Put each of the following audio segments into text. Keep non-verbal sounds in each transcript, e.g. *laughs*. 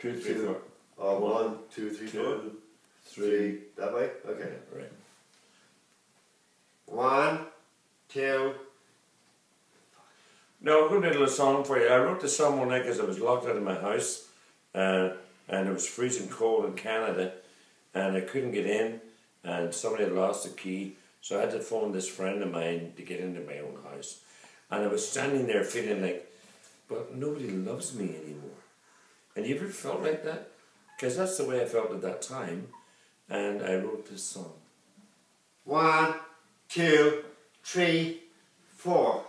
two, three, Two. four. Oh, one, two, three, four. Two, Three. That way? Okay. Right. One, two. No, I'm going to do a little song for you. I wrote this song one night because I was locked out of my house uh, and it was freezing cold in Canada and I couldn't get in and somebody had lost the key. So I had to phone this friend of mine to get into my own house. And I was standing there feeling like, but nobody loves me anymore. And you ever felt like that? Because that's the way I felt at that time. And I wrote this song. One, two, three, four.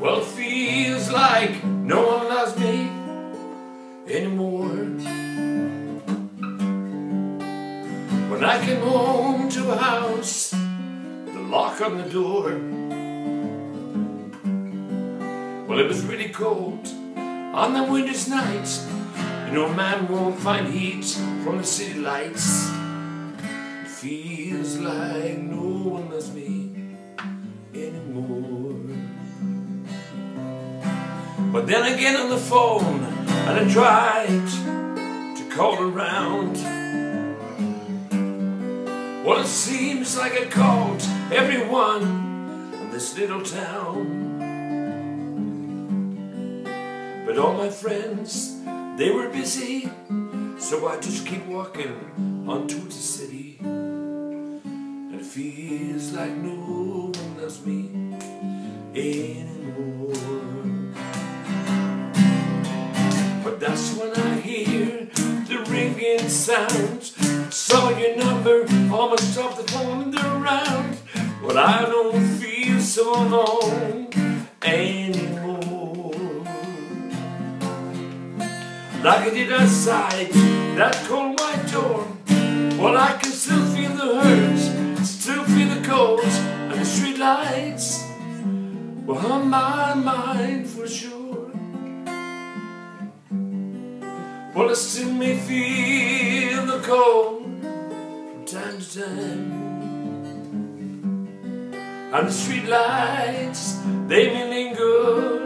Well, it feels like no one loves me anymore. When I came home to a house, lock on the door. Well, it was really cold on the winter's night. You know, man won't find heat from the city lights. It feels like no one loves me anymore. But then again on the phone, and I tried to call around. Well, it seems like I called everyone in this little town. But all my friends, they were busy, so I just keep walking onto the city. And it feels like no one loves me anymore. But that's when I hear the ringing sound. Saw your number, But I don't feel so alone anymore. Like I did outside that cold white door. Well, I can still feel the hurt, still feel the cold, and the street lights were on my mind for sure. Well, I still may feel the cold from time to time. And the street lights, they may linger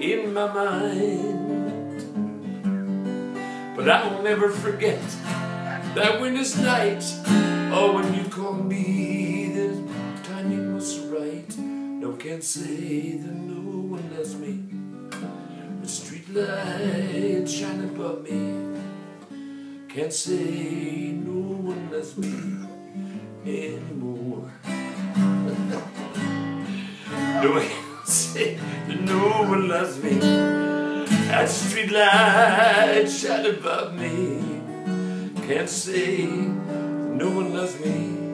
in my mind. But I will never forget that winter's night. Oh, when you called me, the timing was right. No can say that no one loves me. The street lights shine above me. Can't say no one loves me anymore. No *laughs* no one loves me. That street light shine above me. Can't say no one loves me.